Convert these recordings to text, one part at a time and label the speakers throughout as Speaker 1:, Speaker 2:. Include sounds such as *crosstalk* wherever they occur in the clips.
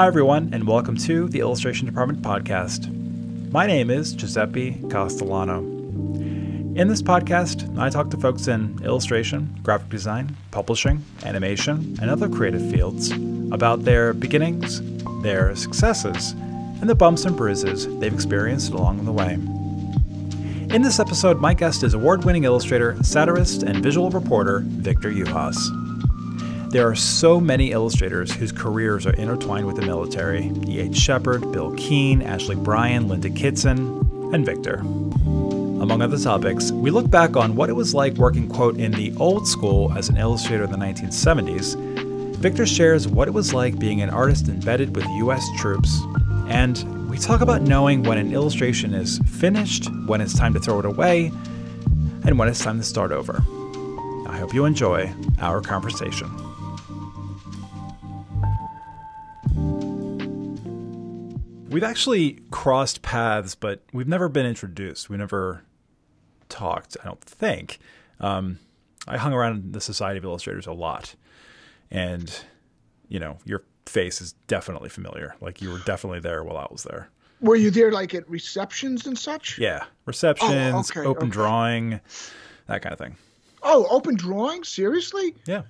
Speaker 1: Hi, everyone, and welcome to the Illustration Department podcast. My name is Giuseppe Castellano. In this podcast, I talk to folks in illustration, graphic design, publishing, animation, and other creative fields about their beginnings, their successes, and the bumps and bruises they've experienced along the way. In this episode, my guest is award winning illustrator, satirist, and visual reporter Victor Juhasz. There are so many illustrators whose careers are intertwined with the military E.H. Shepard, Bill Keane, Ashley Bryan, Linda Kitson, and Victor. Among other topics, we look back on what it was like working, quote, in the old school as an illustrator in the 1970s. Victor shares what it was like being an artist embedded with U.S. troops. And we talk about knowing when an illustration is finished, when it's time to throw it away, and when it's time to start over. I hope you enjoy our conversation. We've actually crossed paths, but we've never been introduced. We never talked, I don't think. Um, I hung around the Society of Illustrators a lot. And, you know, your face is definitely familiar. Like you were definitely there while I was there.
Speaker 2: Were you there like at receptions and such?
Speaker 1: Yeah. Receptions,
Speaker 2: Oh, okay,
Speaker 1: open
Speaker 2: okay.
Speaker 1: drawing, that kind of thing.
Speaker 2: Oh, open drawing? Seriously?
Speaker 1: Yeah.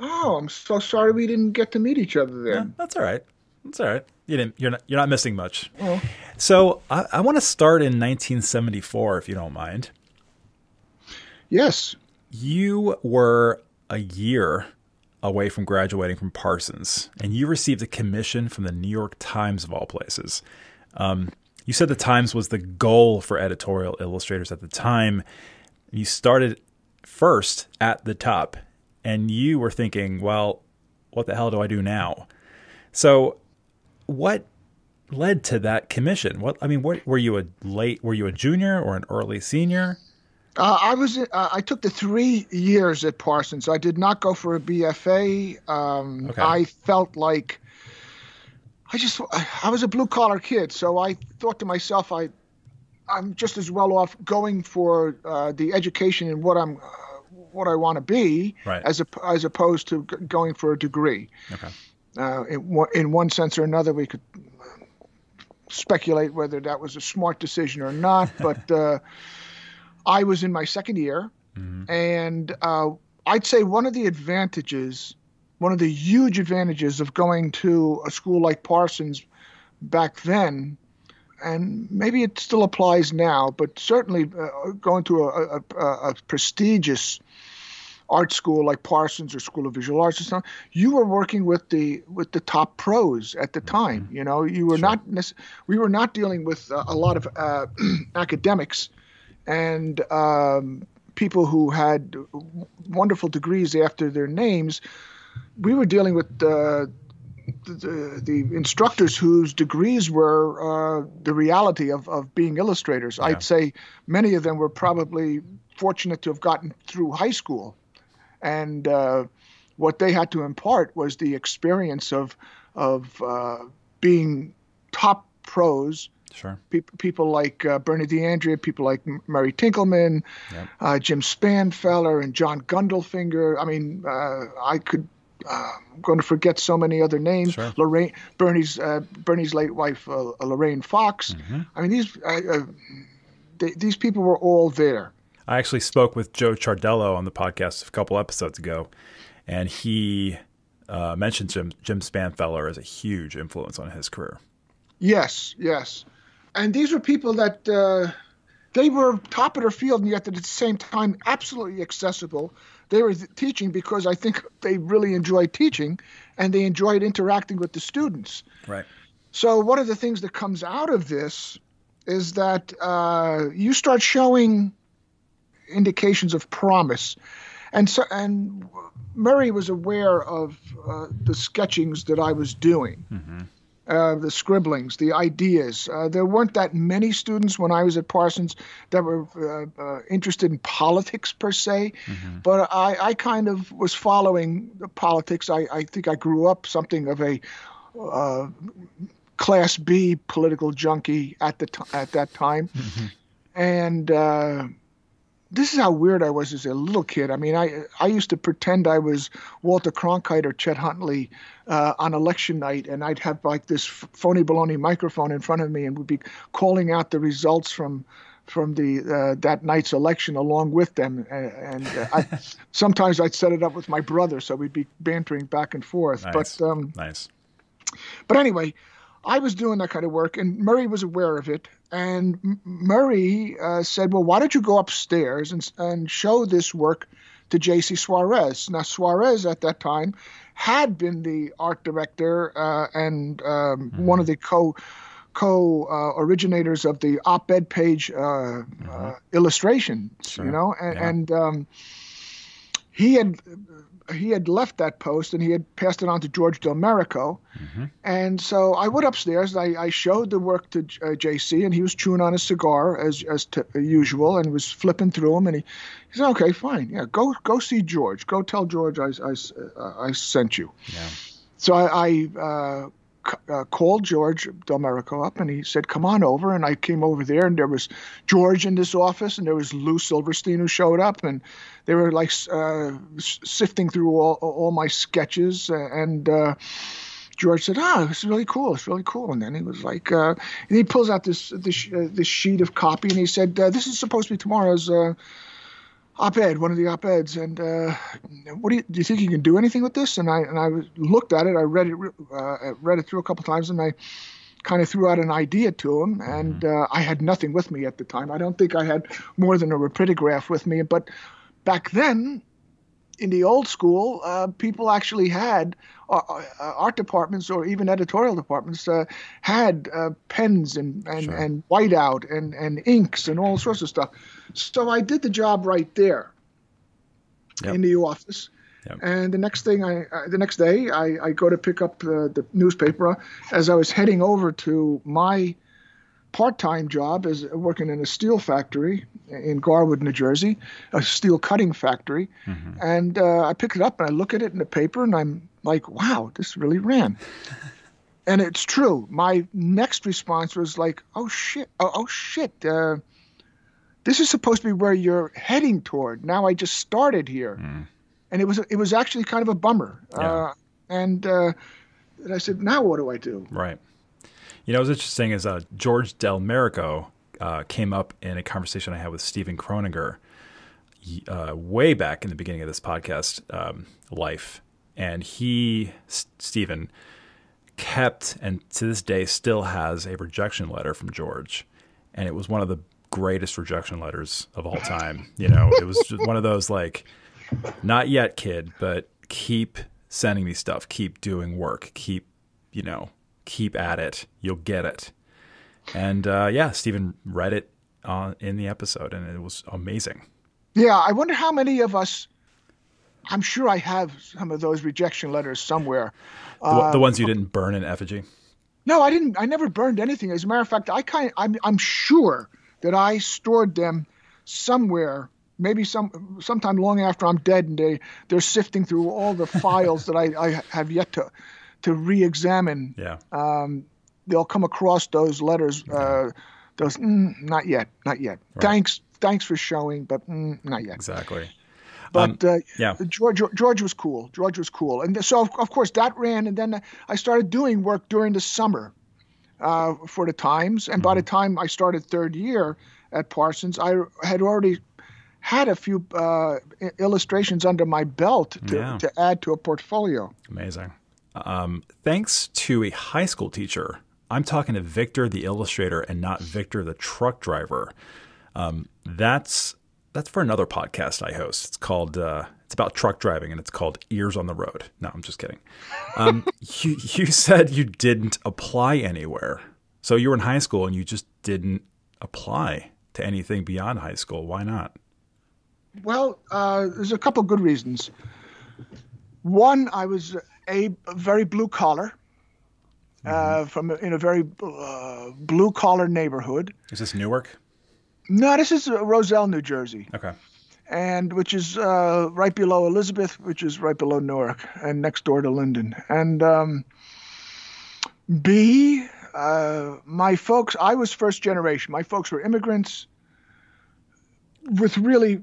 Speaker 2: Oh, I'm so sorry we didn't get to meet each other
Speaker 1: Yeah, that's all right. That's all right. You didn't. You're not. You're not missing much.
Speaker 2: Oh.
Speaker 1: So I, I want to start in 1974, if you don't mind.
Speaker 2: Yes.
Speaker 1: You were a year away from graduating from Parsons, and you received a commission from the New York Times, of all places. Um, you said the Times was the goal for editorial illustrators at the time. You started first at the top, and you were thinking, well, what the hell do I do now? So, what led to that commission? What I mean, what were you a late? Were you a junior or an early senior?
Speaker 2: Uh, I was. Uh, I took the three years at Parsons. I did not go for a BFA. Um,
Speaker 1: Okay.
Speaker 2: I felt like I just. I was a blue collar kid, so I thought to myself, I, I'm just as well off going for uh, the education and what I'm, uh, what I want to be,
Speaker 1: Right.
Speaker 2: as a, as opposed to g- going for a degree.
Speaker 1: Okay.
Speaker 2: Uh, in, one- in one sense or another, we could speculate whether that was a smart decision or not. *laughs* But uh, I was in my second year, and uh, I'd say one of the advantages, one of the huge advantages of going to a school like Parsons back then, and maybe it still applies now, but certainly uh, going to a, a, a, a prestigious art school like Parsons or School of Visual Arts or something, you were working with the with the top pros at the time. You know, you were not we were not dealing with uh, a lot of uh, *clears throat* academics and um, people who had wonderful degrees after their names. We were dealing with uh, the, the instructors whose degrees were uh, the reality of, of being illustrators.
Speaker 1: Yeah.
Speaker 2: I'd say many of them were probably fortunate to have gotten through high school. And uh, what they had to impart was the experience of, of uh, being top pros
Speaker 1: Sure.
Speaker 2: Peop people like uh, Bernie D'Andrea, people like Murray Tinkelman,
Speaker 1: Yep.
Speaker 2: uh, Jim Spanfeller, and John Gundelfinger. I mean, uh, I could. Uh, I'm going to forget so many other names.
Speaker 1: Sure.
Speaker 2: Lorraine, Bernie's uh, Bernie's late wife, uh, Lorraine Fox.
Speaker 1: Mm-hmm.
Speaker 2: I mean, these uh, uh, they, these people were all there.
Speaker 1: I actually spoke with Joe Ciardiello on the podcast a couple episodes ago, and he uh, mentioned Jim Jim Spanfeller as a huge influence on his career.
Speaker 2: Yes, yes. And these were people that uh, they were top of their field, and yet at the same time absolutely accessible. They were teaching because I think they really enjoyed teaching, and they enjoyed interacting with the students.
Speaker 1: Right.
Speaker 2: So one of the things that comes out of this is that uh, you start showing indications of promise, and so and Murray was aware of uh, the sketchings that I was doing, uh, the scribblings, the ideas. Uh, there weren't that many students when I was at Parsons that were uh, uh, interested in politics per se, but I, I kind of was following the politics. I, I think I grew up something of a uh, class B political junkie at the t- at that time, and uh, this is how weird I was as a little kid. I mean, I I used to pretend I was Walter Cronkite or Chet Huntley uh, on election night, and I'd have like this phony baloney microphone in front of me, and would be calling out the results from from the uh, that night's election along with them. And, uh, *laughs* I, sometimes I'd set it up with my brother, so we'd be bantering back and forth.
Speaker 1: Nice.
Speaker 2: But um,
Speaker 1: nice.
Speaker 2: But anyway, I was doing that kind of work, and Murray was aware of it. And M- Murray uh, said, "Well, why don't you go upstairs and and show this work to J.C. Suarez?" Now Suarez at that time had been the art director uh, and um, mm-hmm. one of the co co uh, originators of the op-ed page uh, mm-hmm. Uh, illustrations. Sure. You know, and, yeah. and um, he had he had left that post and he had passed it on to George Delmerico. Mm-hmm. And so I went upstairs and I, I showed the work to uh, JC and he was chewing on a cigar as as t- usual and was flipping through them and he, he said, "Okay, fine, yeah, go go see George. Go tell George I I, uh, I sent you." Yeah. So I, I uh, uh, called George Delmerico up and he said, "Come on over." And I came over there, and there was George in this office, and there was Lou Silverstein who showed up, and they were like uh, sifting through all all my sketches, and. Uh, George said, "Ah, oh, is really cool. It's really cool." And then he was like, uh, and he pulls out this this uh, this sheet of copy, and he said, uh, "This is supposed to be tomorrow's op-ed, one of the op-eds, and uh, what do you do? You think you can do anything with this? And I and I looked at it. I read it, uh, read it through a couple times, and I kind of threw out an idea to him. And mm-hmm. uh, I had nothing with me at the time. I don't think I had more than a rapidograph with me. But back then, in the old school, uh, people actually had uh, uh, art departments or even editorial departments uh, had uh, pens and and, sure. and whiteout and and inks and all sorts of stuff. So I did the job right there yep. in the office. Yep. And the next thing I, uh, the next day, I, I go to pick up the newspaper. As I was heading over to my part-time job as working in a steel factory in Garwood, New Jersey, a steel cutting factory. Mm-hmm. And uh, I pick it up and I look at it in the paper and I'm like, wow, this really ran. *laughs* and it's true. My next response was like, oh shit, oh, oh shit. Uh, this is supposed to be where you're heading toward. Now I just started here. Mm. And it was it was actually kind of a bummer. Yeah. Uh, and, uh, and I said, now what do I do?
Speaker 1: Right. You know, what's interesting is uh, George Delmerico uh, came up in a conversation I had with Stephen Kroninger uh, way back in the beginning of this podcast um, life, and he, S- Stephen, kept and to this day still has a rejection letter from George, and it was one of the greatest rejection letters of all time. You know, it was just one of those like, not yet, kid, but keep sending me stuff, keep doing work, keep, you know, keep at it. You'll get it. And uh, yeah, Stephen read it uh, in the episode, and it was amazing.
Speaker 2: Yeah, I wonder how many of us. I'm sure I have some of those rejection letters somewhere.
Speaker 1: The, uh, the ones you didn't burn in effigy.
Speaker 2: No, I didn't. I never burned anything. As a matter of fact, I kind. I'm, I'm sure that I stored them somewhere maybe some sometime long after I'm dead, and they they're sifting through all the *laughs* files that I, I have yet to to re-examine.
Speaker 1: Yeah.
Speaker 2: Um, they'll come across those letters. Uh, those mm, not yet, not yet. Right. Thanks, thanks for showing, but mm, not yet.
Speaker 1: Exactly.
Speaker 2: But um, uh, yeah, George George was cool. George was cool, and so of, of course that ran, and then I started doing work during the summer uh, for the Times, and mm-hmm. by the time I started third year at Parsons, I had already had a few uh, illustrations under my belt to, yeah. to add to a portfolio.
Speaker 1: Amazing. Um, thanks to a high school teacher, I'm talking to Victor the illustrator and not Victor the truck driver. Um, that's that's for another podcast I host. It's called uh, it's about truck driving and it's called Ears on the Road. No, I'm just kidding. Um, *laughs* you you said you didn't apply anywhere, so you were in high school and you just didn't apply to anything beyond high school. Why not?
Speaker 2: Well, uh, there's a couple good reasons. One, I was a very blue collar. Uh, mm-hmm. Uh, from in a very uh, blue collar neighborhood.
Speaker 1: Is this Newark?
Speaker 2: No, this is uh, Roselle, New Jersey.
Speaker 1: Okay.
Speaker 2: And which is uh, right below Elizabeth, which is right below Newark, and next door to Linden. And um, B, uh, my folks, I was first generation. My folks were immigrants with really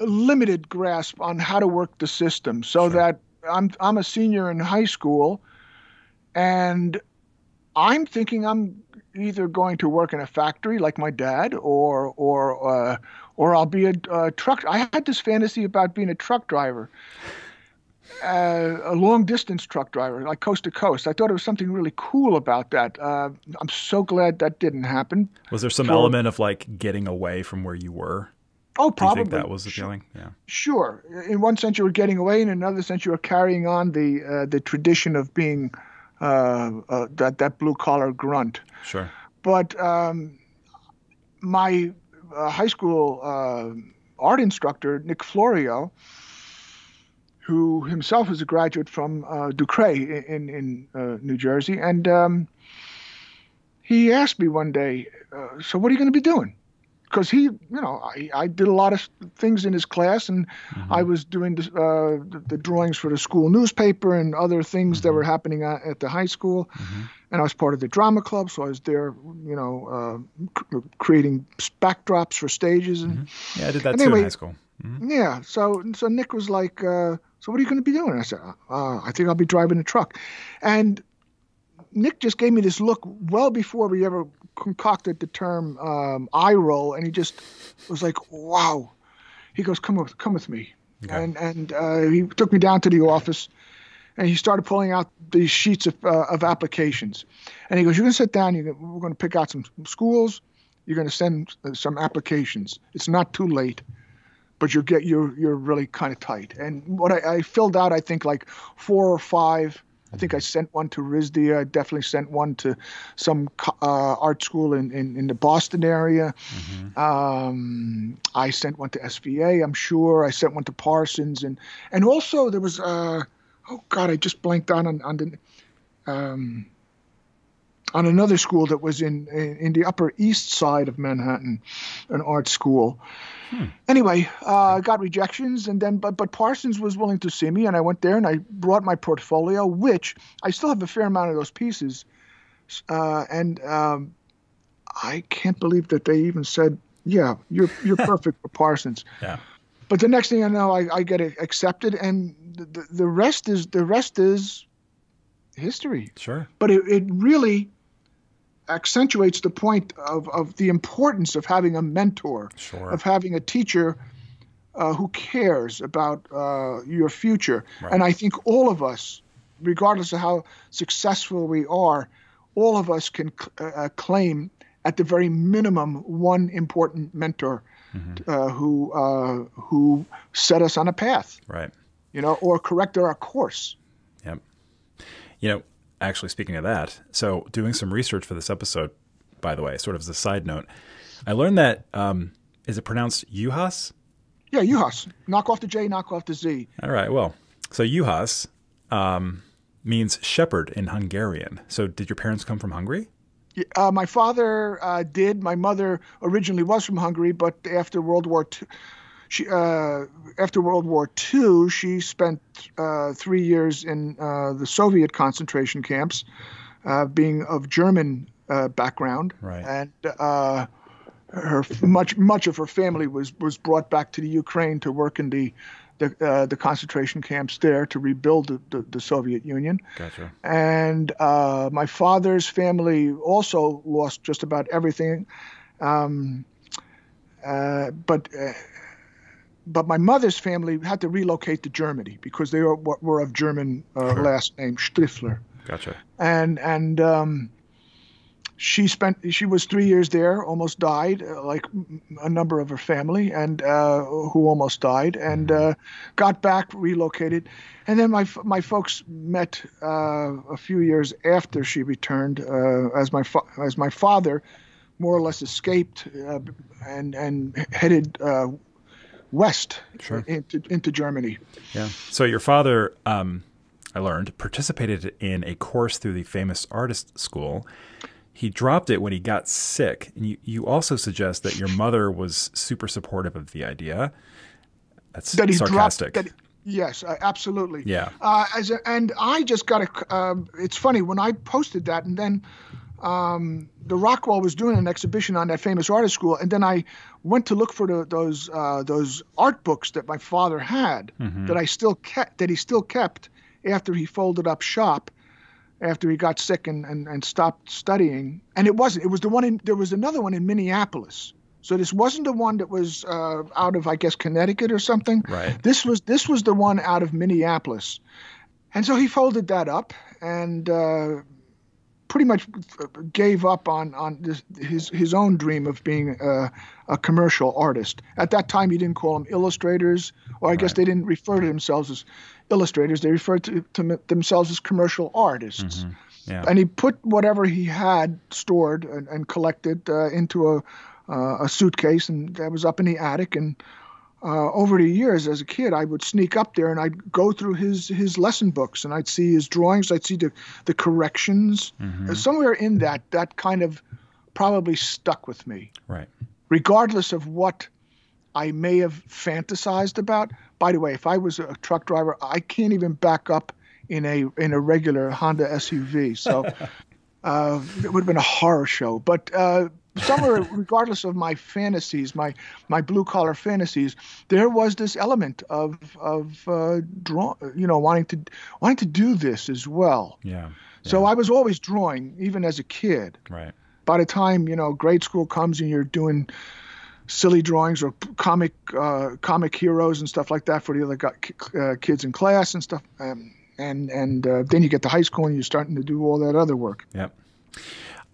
Speaker 2: limited grasp on how to work the system so sure. that I'm I'm a senior in high school and I'm thinking I'm either going to work in a factory like my dad or or uh, or I'll be a, a, truck I had this fantasy about being a truck driver. Uh, a long distance truck driver, like coast to coast. I thought it was something really cool about that. Uh, I'm so glad that didn't happen.
Speaker 1: Was there some For, element of like getting away from where you were?
Speaker 2: Oh, probably.
Speaker 1: that was appealing. Yeah.
Speaker 2: Sure. In one sense, you were getting away. In another sense, you were carrying on the uh, the tradition of being uh, uh, that that blue collar grunt.
Speaker 1: Sure.
Speaker 2: But um, my uh, high school uh, art instructor, Nick Florio, who himself is a graduate from uh, Du Cret in in, in New Jersey, and um, he asked me one day, "So what are you going to be doing?" because he, you know, I, I did a lot of things in his class, and mm-hmm. I was doing the, uh, the, the, drawings for the school newspaper and other things mm-hmm. that were happening at, at the high school. Mm-hmm. And I was part of the drama club, so I was there, you know, uh, creating backdrops for stages. And
Speaker 1: mm-hmm. yeah, I did that anyway, too in high school.
Speaker 2: Mm-hmm. Yeah, so so Nick was like, uh, "So what are you going to be doing?" I said, uh, "I think I'll be driving a truck," and Nick just gave me this look well before we ever concocted the term um, eye roll, and he just was like, "Wow." He goes, "Come with, come with me," okay. and and uh, he took me down to the office, and he started pulling out these sheets of uh, of applications, and he goes, "You're going to sit down. You're gonna, we're going to pick out some schools. You're going to send uh, some applications. It's not too late." But you're get you're you're really kind of tight. And what I, I filled out, I think like four or five I think I sent one to RISD. I definitely sent one to some uh, art school in, in, in, the Boston area. Mm-hmm. Um, I sent one to SVA, I'm sure. I sent one to Parsons. And, and also there was, uh, oh God, I just blanked on, on, on the, um, on another school that was in, in, in the Upper East Side of Manhattan, an art school. Hmm. Anyway, uh, got rejections, and then but but Parsons was willing to see me, and I went there and I brought my portfolio, which I still have a fair amount of those pieces, uh, and um, I can't believe that they even said, "Yeah, you're you're *laughs* perfect for Parsons."
Speaker 1: Yeah.
Speaker 2: But the next thing I know, I, I get accepted, and the, the rest is the rest is history.
Speaker 1: Sure.
Speaker 2: But it, it really accentuates the point of, of the importance of having a mentor,
Speaker 1: sure.
Speaker 2: of having a teacher uh, who cares about uh, your future.
Speaker 1: Right.
Speaker 2: And I think all of us, regardless of how successful we are, all of us can uh, uh, claim, at the very minimum, one important mentor mm-hmm. Uh, who uh, who set us on a path.
Speaker 1: Right.
Speaker 2: You know, or correct our course.
Speaker 1: Yep. You know, actually, speaking of that, so doing some research for this episode, by the way, sort of as a side note, I learned that um, is it pronounced Juhas?
Speaker 2: Yeah, Juhas. Knock off the J, knock off the Z.
Speaker 1: All right. Well, so Juhasz um, means shepherd in Hungarian. So did your parents come from Hungary?
Speaker 2: Uh, my father uh, did. My mother originally was from Hungary, but after World War II, she uh, after World War II, she spent uh, three years in uh, the Soviet concentration camps, uh, being of German uh, background,
Speaker 1: right.
Speaker 2: and uh, her much much of her family was was brought back to the Ukraine to work in the the, the concentration camps there to rebuild the, the, the Soviet Union.
Speaker 1: Gotcha.
Speaker 2: And my father's family also lost just about everything. Um, but but my mother's family had to relocate to Germany because they were, were of German uh, sure. last name, Striffler.
Speaker 1: Gotcha.
Speaker 2: And and um, she spent she was three years there, almost died, uh, like a number of her family, and uh, who almost died, and mm-hmm. uh, got back, relocated, and then my my folks met uh, a few years after she returned, uh, as my fa- as my father more or less escaped and and headed west
Speaker 1: sure.
Speaker 2: into, into Germany.
Speaker 1: Yeah. So your father, um, I learned, participated in a course through the famous artist school. He dropped it when he got sick. And you, you also suggest that your mother was super supportive of the idea. That's that he sarcastic. Dropped, that,
Speaker 2: yes, uh, absolutely.
Speaker 1: Yeah.
Speaker 2: Uh, as a, and I just got a. Uh, it's funny when I posted that, and then um, the Rockwell was doing an exhibition on that famous artist school, and then I went to look for the, those uh, those art books that my father had
Speaker 1: Mm-hmm.
Speaker 2: that I still kept that he still kept after he folded up shop after he got sick and, and, and stopped studying. And it wasn't. It was the one in there was another one in Minneapolis. So this wasn't the one that was uh, out of I guess Connecticut or something.
Speaker 1: Right.
Speaker 2: This was this was the one out of Minneapolis. And so he folded that up and uh, pretty much gave up on on this, his his own dream of being a, a commercial artist. At that time, he didn't call them illustrators, or I guess they didn't refer to themselves as illustrators. They referred to, to themselves as commercial artists.
Speaker 1: Yeah.
Speaker 2: And he put whatever he had stored and, and collected uh, into a uh, a suitcase, and that was up in the attic. And uh, over the years, as a kid, I would sneak up there and I'd go through his his lesson books, and I'd see his drawings. I'd see the the corrections. Uh, Somewhere in that, that kind of probably stuck with me,
Speaker 1: Right.
Speaker 2: regardless of what I may have fantasized about. By the way, if I was a truck driver, I can't even back up in a in a regular Honda SUV. So *laughs* uh, it would have been a horror show. But uh, somewhere, regardless of my fantasies, my my blue collar fantasies, there was this element of of uh, draw, you know, wanting to wanting to do this as well.
Speaker 1: Yeah.
Speaker 2: yeah, So I was always drawing, even as a kid.
Speaker 1: Right.
Speaker 2: By the time you know grade school comes and you're doing silly drawings or comic uh, comic heroes and stuff like that for the other uh, kids in class and stuff, um, and and uh, then you get to high school and you're starting to do all that other work.
Speaker 1: Yep.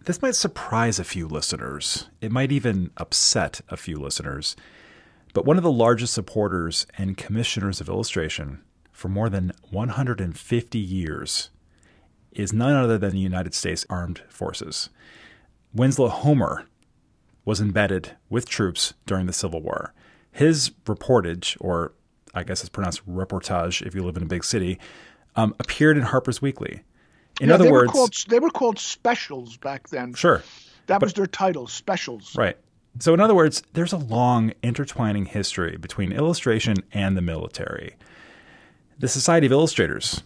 Speaker 1: This might surprise a few listeners. It might even upset a few listeners. But one of the largest supporters and commissioners of illustration for more than 150 years is none other than the United States Armed Forces. Winslow Homer was embedded with troops during the Civil War. His reportage, or I guess it's pronounced reportage if you live in a big city, um, appeared in Harper's Weekly. In
Speaker 2: Yeah,
Speaker 1: other
Speaker 2: they
Speaker 1: words,
Speaker 2: were called, they were called specials back then.
Speaker 1: sure,
Speaker 2: That was their title, specials.
Speaker 1: Right. So, in other words, there's a long intertwining history between illustration and the military. The Society of Illustrators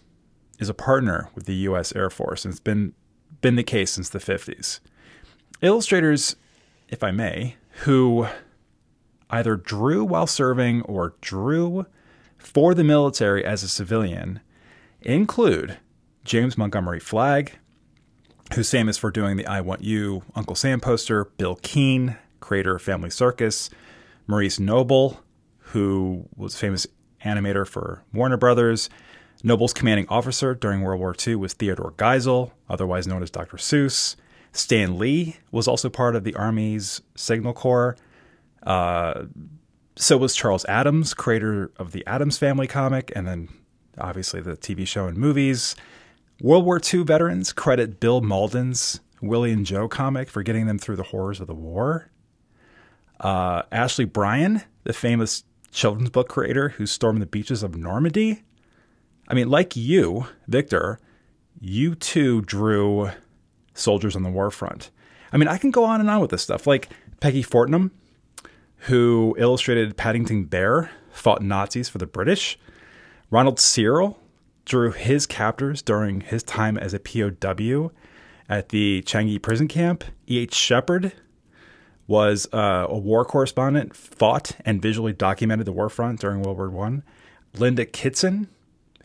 Speaker 1: is a partner with the U.S. Air Force, and it's been been the case since the 50s. Illustrators, if I may, who either drew while serving or drew for the military as a civilian include James Montgomery Flagg, who's famous for doing the I Want You Uncle Sam poster, Bill Keane, creator of Family Circus, Maurice Noble, who was famous animator for Warner Brothers. Noble's commanding officer during World War II was Theodore Geisel, otherwise known as Dr. Seuss. Stan Lee was also part of the Army's Signal Corps. Uh, so was Charles Addams, creator of the Addams Family comic, and then obviously the TV show and movies. World War II veterans credit Bill Mauldin's Willie and Joe comic for getting them through the horrors of the war. Uh, Ashley Bryan, the famous children's book creator who stormed the beaches of Normandy. I mean, like you, Victor, you too drew soldiers on the war front. I mean, I can go on and on with this stuff. Like Peggy Fortnum, who illustrated Paddington Bear, fought Nazis for the British. Ronald Searle drew his captors during his time as a POW at the Changi prison camp. E.H. Shepard was uh, a war correspondent, fought and visually documented the war front during World War One. Linda Kitson,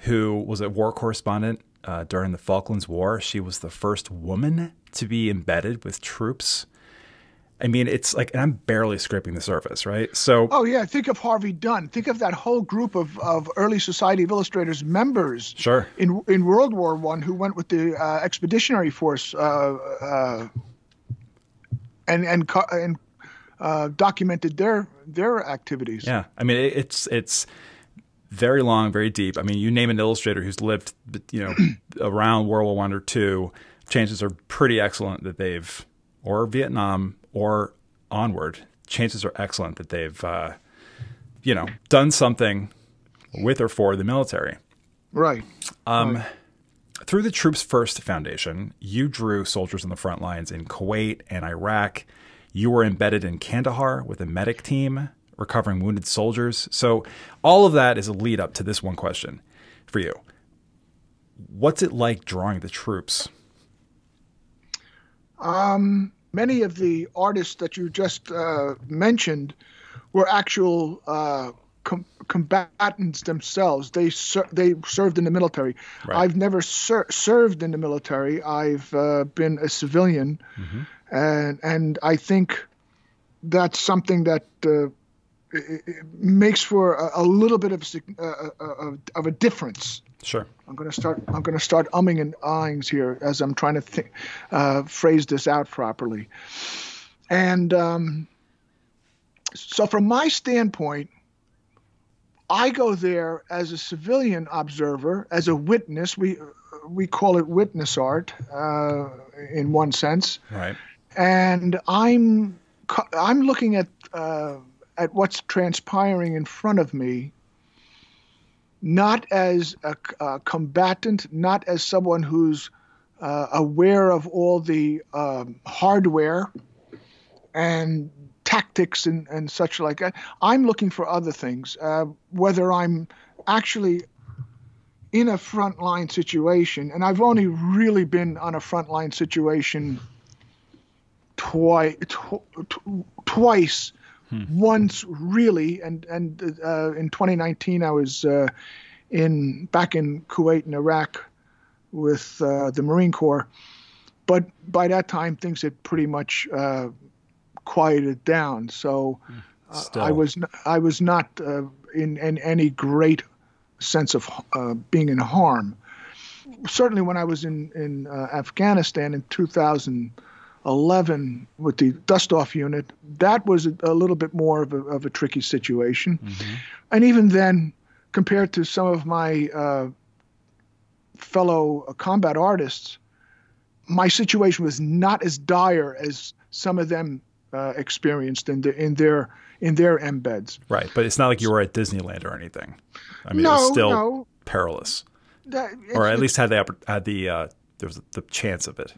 Speaker 1: who was a war correspondent uh, during the Falklands War, she was the first woman to be embedded with troops. I mean, it's like, and I'm barely scraping the surface, right? So,
Speaker 2: Oh yeah, think of Harvey Dunn. Think of that whole group of, of early Society of Illustrators members
Speaker 1: sure,
Speaker 2: in in World War One who went with the uh, Expeditionary Force uh, uh, and and and uh, documented their their activities.
Speaker 1: yeah. I mean, it, it's it's very long, very deep. I mean, you name an illustrator who's lived, you know, *clears throat* around World War One or two, chances are pretty excellent that they've, or Vietnam or onward, chances are excellent that they've, uh, you know, done something with or for the military.
Speaker 2: Right.
Speaker 1: Um, Through the Troops First Foundation, you drew soldiers on the front lines in Kuwait and Iraq. You were embedded in Kandahar with a medic team recovering wounded soldiers. So, all of that is a lead up to this one question for you. What's it like drawing the troops?
Speaker 2: Um, many of the artists that you just uh, mentioned were actual uh, com- combatants themselves. They ser- they served in the military.
Speaker 1: Right.
Speaker 2: I've never ser- served in the military. I've uh, been a civilian,
Speaker 1: Mm-hmm.
Speaker 2: and and I think that's something that. Uh, it- it makes for a, a little bit of, uh, uh, uh, of a difference.
Speaker 1: Sure.
Speaker 2: I'm going to start. I'm going to start umming and ahhings here as I'm trying to think, uh, phrase this out properly. And um, so, from my standpoint, I go there as a civilian observer, as a witness. We we call it witness art uh, in one sense,
Speaker 1: Right.
Speaker 2: and I'm I'm looking at uh, at what's transpiring in front of me, not as a, a combatant, not as someone who's uh, aware of all the um, hardware and tactics and, and such like that. I'm looking for other things, uh, whether I'm actually in a frontline situation, and I've only really been on a frontline situation twice, tw- tw- twice, once really, and and uh, in 2019 I was uh, in back in Kuwait and Iraq with uh, the Marine Corps, but by that time things had pretty much uh, quieted down. So uh, I was n- I was not uh, in in any great sense of uh, being in harm. Certainly, when I was in in uh, Afghanistan in 2011 with the dust-off unit, that was a, a little bit more of a, of a tricky situation. And even then, compared to some of my uh, fellow combat artists, my situation was not as dire as some of them uh, experienced in, the, in their in their embeds.
Speaker 1: Right. But it's not like you were at Disneyland or anything. I mean,
Speaker 2: no,
Speaker 1: it was still
Speaker 2: no,
Speaker 1: perilous,
Speaker 2: that,
Speaker 1: or at least had the had the uh, there was the chance of it.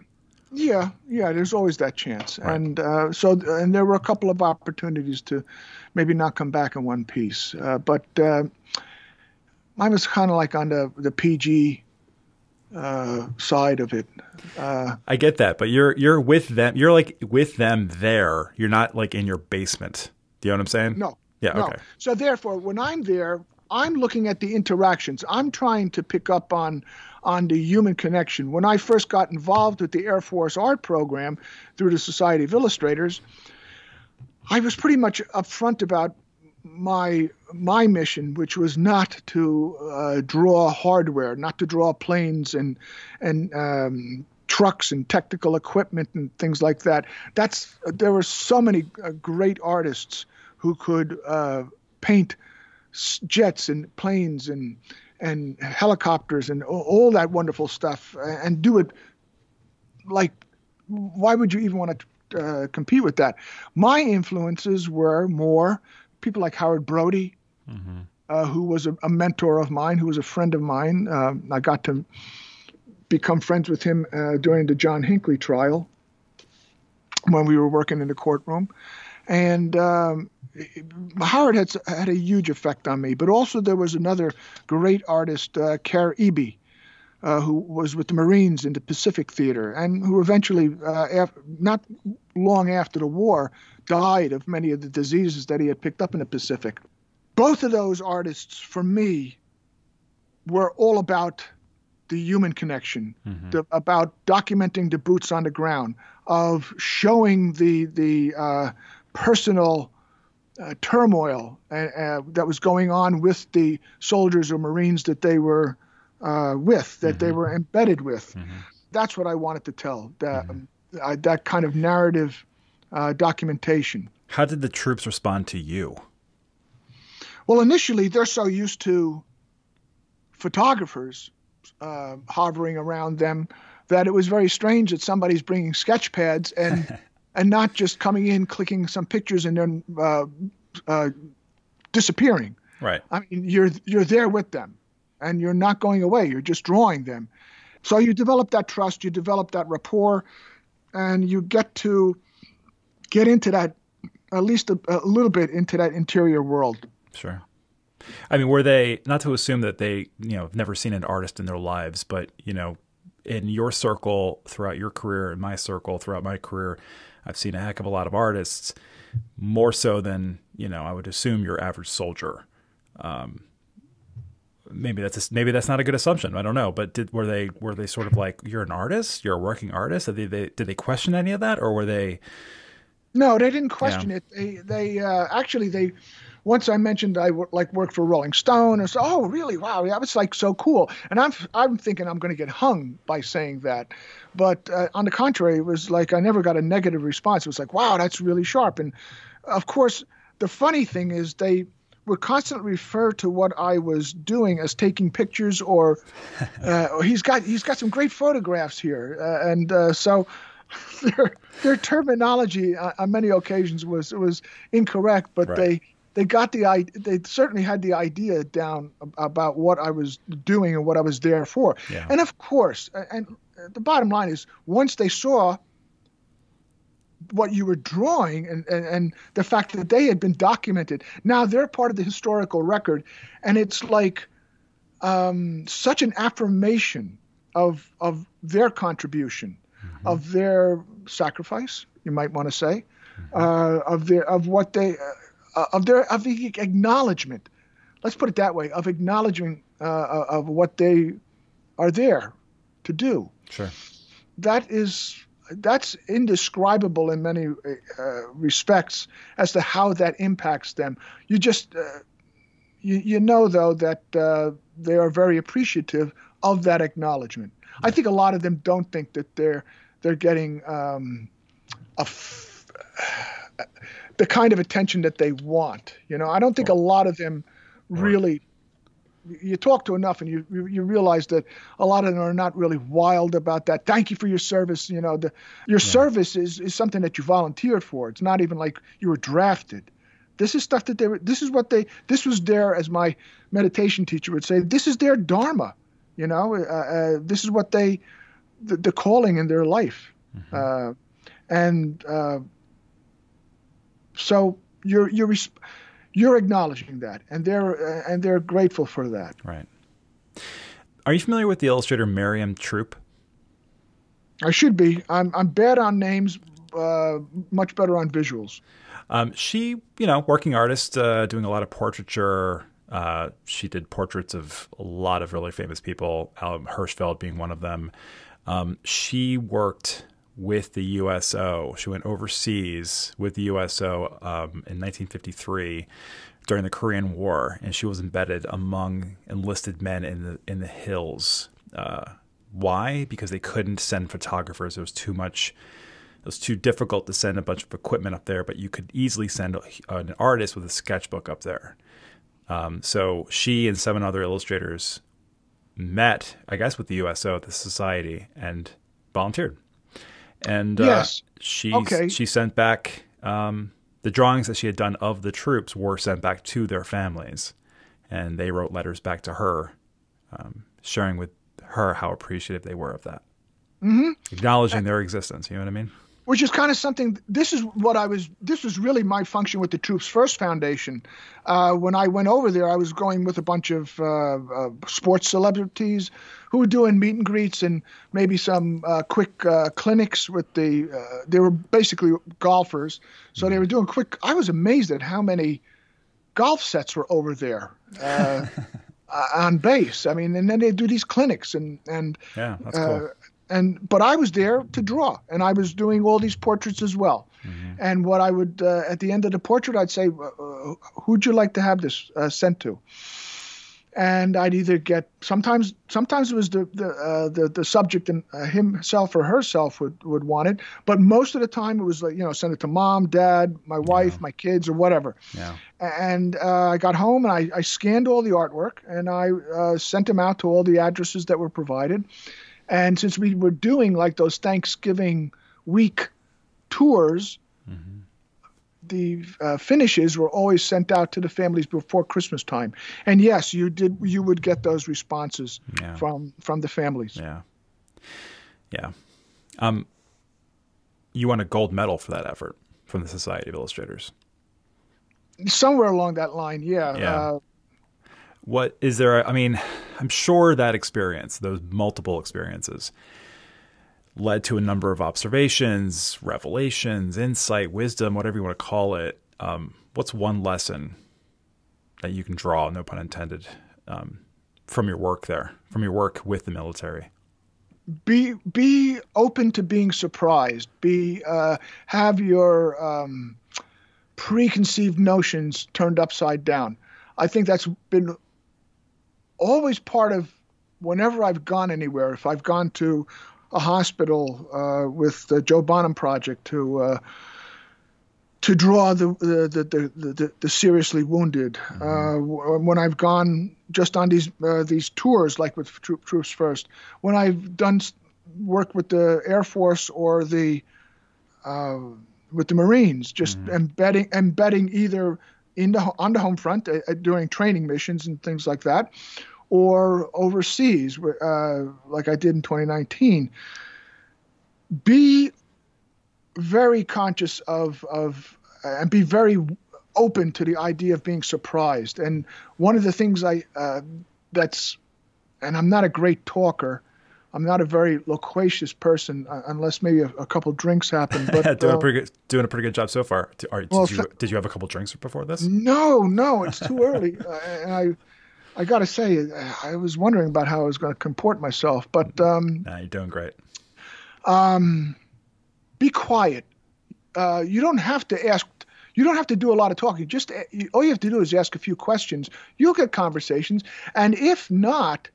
Speaker 2: Yeah, yeah. There's always that chance,
Speaker 1: Right.
Speaker 2: and uh, so and there were a couple of opportunities to maybe not come back in one piece, uh, but uh, mine was kind of like on the the PG uh, side of it. Uh,
Speaker 1: I get that, but you're you're with them. You're like with them there. You're not like in your basement. Do you know what I'm saying?
Speaker 2: no,
Speaker 1: Yeah.
Speaker 2: no.
Speaker 1: Okay.
Speaker 2: So therefore, when I'm there, I'm looking at the interactions. I'm trying to pick up on on the human connection. When I first got involved with the Air Force art program through the Society of Illustrators, I was pretty much upfront about my my mission, which was not to uh, draw hardware, not to draw planes and and um, trucks and technical equipment and things like that. That's there were so many uh, great artists who could uh, paint jets and planes and and helicopters and all, that wonderful stuff uh, and do it like why would you even want to uh, compete with that? My influences were more people like howard brodie uh, who was a, a mentor of mine who was a friend of mine. Um, i got to become friends with him uh, during the john hinckley trial when we were working in the courtroom. And um, Howard had had a huge effect on me. But also there was another great artist, uh, Kerr Eby, uh, who was with the Marines in the Pacific Theater, and who eventually, uh, af- not long after the war, died of many of the diseases that he had picked up in the Pacific. Both of those artists, for me, were all about the human connection, the, about documenting the boots on the ground, of showing the the uh, personal uh, turmoil uh, uh, that was going on with the soldiers or Marines that they were uh, with, that they were embedded with. That's what I wanted to tell. That uh, that kind of narrative uh, documentation.
Speaker 1: How did the troops respond to you?
Speaker 2: Well, initially they're so used to photographers uh, hovering around them that it was very strange that somebody's bringing sketch pads and *laughs* and not just coming in, clicking some pictures and then uh, uh, disappearing.
Speaker 1: Right.
Speaker 2: I mean, you're you're there with them, and you're not going away. You're just drawing them. So you develop that trust, you develop that rapport, and you get to get into that at least a, a little bit into that interior world.
Speaker 1: Sure. I mean, were they not to assume that they, you know, have never seen an artist in their lives, but you know, in your circle throughout your career, in my circle throughout my career, I've seen a heck of a lot of artists, more so than you know. I would assume your average soldier. Um, maybe that's a, maybe that's not a good assumption. I don't know, but did were they were they sort of like you're an artist, you're a working artist? Did they, they did they question any of that, or were they?
Speaker 2: No, they didn't question yeah. it. They they uh, actually they once I mentioned I w- like worked for Rolling Stone, and so oh really? Wow that was like so cool, and I'm I'm thinking I'm going to get hung by saying that, but uh, on the contrary, it was like I never got a negative response. It was like wow that's really sharp, and of course the funny thing is they would constantly refer to what I was doing as taking pictures or *laughs* uh, he's got he's got some great photographs here, uh, and uh, so *laughs* their their terminology uh, on many occasions was was incorrect, but right. they they got the they certainly had the idea down about what I was doing and what I was there for. Yeah. And of course, and the bottom line is once they saw what you were drawing and, and, and the fact that they had been documented, now they're part of the historical record, and it's like um, such an affirmation of of their contribution, mm-hmm. of their sacrifice, you might want to say, mm-hmm. uh, of their of what they. Uh, uh, of their of the acknowledgement. Let's put it that way of acknowledging uh, uh, of what they are there to do.
Speaker 1: Sure.
Speaker 2: That is that's indescribable in many uh, respects as to how that impacts them. You just uh, you, you know though that uh, they are very appreciative of that acknowledgement. I think a lot of them don't think that they're they're getting um, a f- the kind of attention that they want. You know, I don't think a lot of them really. You talk to enough, and you you realize that a lot of them are not really wild about that. Thank you for your service. You know, the your yeah. service is is something that you volunteered for. It's not even like you were drafted. This is stuff that they were. This is what they. This was their, as my meditation teacher would say. This is their dharma. You know, uh, uh, this is what they, the, the calling in their life. Mm-hmm. Uh, and uh, so you're you're you're acknowledging that, and they're uh, and they're grateful for that.
Speaker 1: Right. Are you familiar with the illustrator Miriam Troop?
Speaker 2: I should be. I'm I'm bad on names, uh, much better on visuals.
Speaker 1: Um, she, you know, working artist, uh, doing a lot of portraiture. Uh, she did portraits of a lot of really famous people, Allen Hirschfeld being one of them. Um, she worked with the USO. She went overseas with the USO um, in 1953 during the Korean War, and she was embedded among enlisted men in the in the hills. Uh, why? Because they couldn't send photographers. It was too much. It was too difficult to send a bunch of equipment up there, but you could easily send an artist with a sketchbook up there. Um, so she and seven other illustrators met, I guess, with the USO at the society and volunteered and uh, she okay. she sent back um, the drawings that she had done of the troops were sent back to their families, and they wrote letters back to her, um, sharing with her how appreciative they were of that,
Speaker 2: mm-hmm.
Speaker 1: acknowledging their existence. You know what I mean?
Speaker 2: Which is kind of something this is what i was this was really my function with the troops first foundation. Uh, when i went over there i was going with a bunch of uh, uh, sports celebrities who were doing meet and greets and maybe some uh, quick uh, clinics with the uh, they were basically golfers. So they were doing quick i was amazed at how many golf sets were over there *laughs* on base. I mean and then they do these clinics and and
Speaker 1: yeah that's cool
Speaker 2: and but I was there to draw, and I was doing all these portraits as well. Mm-hmm. And what I would uh, at the end of the portrait, I'd say, uh, "Who'd you like to have this uh, sent to?" And I'd either get sometimes sometimes it was the the uh, the, the subject and uh, himself or herself would would want it, but most of the time it was like you know send it to mom, dad, my wife, yeah. my kids, or whatever.
Speaker 1: Yeah.
Speaker 2: And uh, I got home and I, I scanned all the artwork and I sent them out to all the addresses that were provided and since we were doing like those Thanksgiving week tours, mm-hmm. the uh, finishes were always sent out to the families before Christmas time. And yes, you did. You would get those responses yeah. from from the families.
Speaker 1: Yeah, yeah. Um, you won a gold medal for that effort from the Society of Illustrators.
Speaker 2: Somewhere along that line, yeah.
Speaker 1: Yeah. Uh, what is there? I mean, I'm sure that experience, those multiple experiences, led to a number of observations, revelations, insight, wisdom, whatever you want to call it. Um, what's one lesson that you can draw, no pun intended, um, from your work there, from your work with the military?
Speaker 2: Be be open to being surprised. Be uh, have your um, preconceived notions turned upside down. I think that's been always part of whenever I've gone anywhere. If I've gone to a hospital uh, with the Joe Bonham Project to uh, to draw the the the, the, the seriously wounded. Mm-hmm. Uh, when I've gone just on these uh, these tours, like with Troop, Troops First, when I've done work with the Air Force or the uh, with the Marines, just mm-hmm. embedding embedding either in the on the home front uh, during training missions and things like that, or overseas, uh, like I did in 2019. Be very conscious of of uh, and be very open to the idea of being surprised. And one of the things I uh, that's and I'm not a great talker. I'm not a very loquacious person uh, unless maybe a, a, couple drinks happen. *laughs* But
Speaker 1: doing, a uh, pretty good, doing a pretty good job so far. Are, did, well, you, did you have a couple drinks before this?
Speaker 2: No, no, it's too early. Uh, *laughs* and I I got to say, I was wondering about how I was going to comport myself, but um,
Speaker 1: nah, you're doing great.
Speaker 2: Um, be quiet. Uh, you don't have to ask. You don't have to do a lot of talking. Just all you have to do is ask a few questions. You'll get conversations, and if not,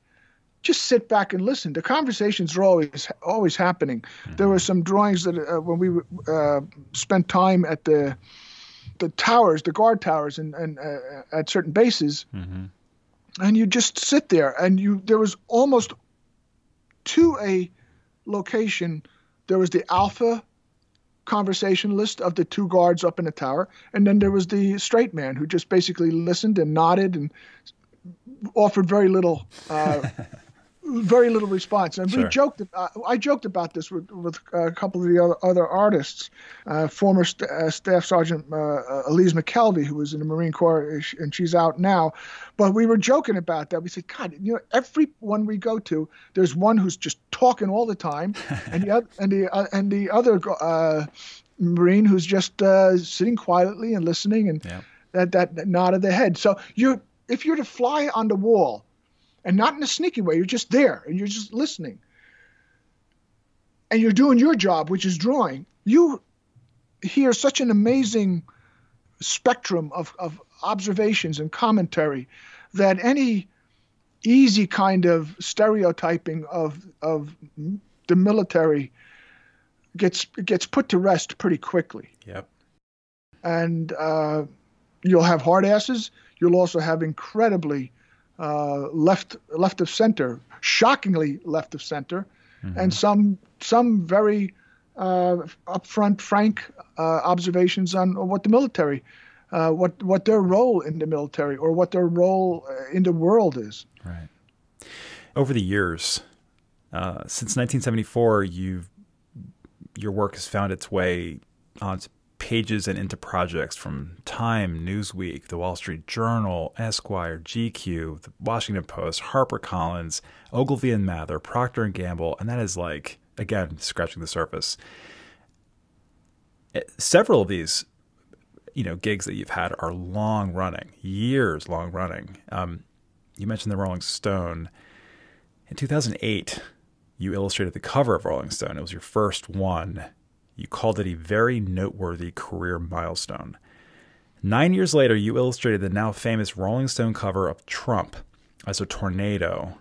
Speaker 2: just sit back and listen. The conversations are always always happening. Mm-hmm. There were some drawings that uh, when we uh, spent time at the the towers, the guard towers, and, and uh, at certain bases. Mm-hmm and you just sit there and you there was almost to a location there was the alpha conversation list of the two guards up in the tower and then there was the straight man who just basically listened and nodded and offered very little uh, *laughs* very little response. And sure. we joked. Uh, I joked about this with, with a couple of the other, other artists. Uh, former st- uh, Staff Sergeant uh, uh, Elize McKelvey, who was in the Marine Corps, and she's out now. But we were joking about that. We said, God, you know, every one we go to, there's one who's just talking all the time, *laughs* and the other, and the uh, and the other Marine who's just sitting quietly and listening, and yeah. that, that that nod of the head. So you, if you're to fly on the wall and not in a sneaky way. You're just there and you're just listening. And you're doing your job, which is drawing. You hear such an amazing spectrum of, of observations and commentary that any easy kind of stereotyping of of the military gets gets put to rest pretty quickly.
Speaker 1: Yep.
Speaker 2: And uh, you'll have hard asses. You'll also have incredibly uh, left left of center, shockingly left of center, mm-hmm. and some some very uh, upfront, frank uh, observations on what the military, uh, what what their role in the military or what their role uh, in the world is.
Speaker 1: Right. Over the years, since 1974, you've your work has found its way onto pages and into projects from Time, Newsweek, The Wall Street Journal, Esquire, GQ, The Washington Post, HarperCollins, Ogilvy and Mather, Procter and Gamble, and that is like again scratching the surface. Eh, several of these, you know, gigs that you've had are long running, years long running. Um, you mentioned the Rolling Stone. In 2008, you illustrated the cover of Rolling Stone. It was your first one you called it a very noteworthy career milestone. Nine years later, you illustrated the now famous Rolling Stone cover of Trump as a tornado.